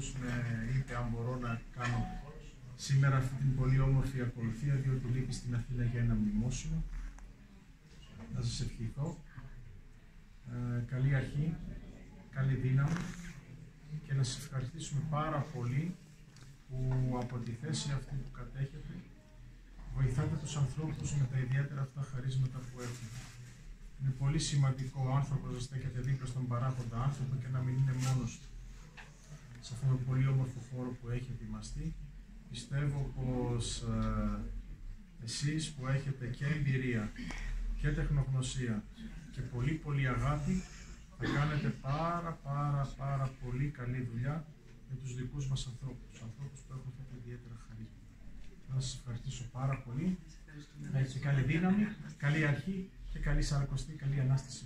Πρόεδρος με είπε αν μπορώ να κάνω σήμερα αυτή την πολύ όμορφη ακολουθία, διότι λείπει στην Αθήνα για ένα μνημόσυνο. Να σας ευχηθώ. Ε, καλή αρχή, καλή δύναμη και να σας ευχαριστήσουμε πάρα πολύ που από τη θέση αυτή που κατέχετε βοηθάτε τους ανθρώπους με τα ιδιαίτερα αυτά χαρίσματα που έχουν. Είναι πολύ σημαντικό ο άνθρωπος να στέκεται δίπλα στον παράγοντα άνθρωπο και να μην είναι μόνος του. Χώρο που έχει ετοιμαστεί, πιστεύω πως ε, εσείς που έχετε και εμπειρία και τεχνογνωσία και πολύ πολύ αγάπη θα κάνετε πάρα πάρα πάρα πολύ καλή δουλειά με τους δικούς μας ανθρώπους, τους ανθρώπους που έχουν αυτά τα ιδιαίτερα χαρίσματα. Να σας ευχαριστήσω πάρα πολύ. Να έχετε καλή δύναμη, καλή αρχή και καλή σαρακοστή, καλή Ανάσταση.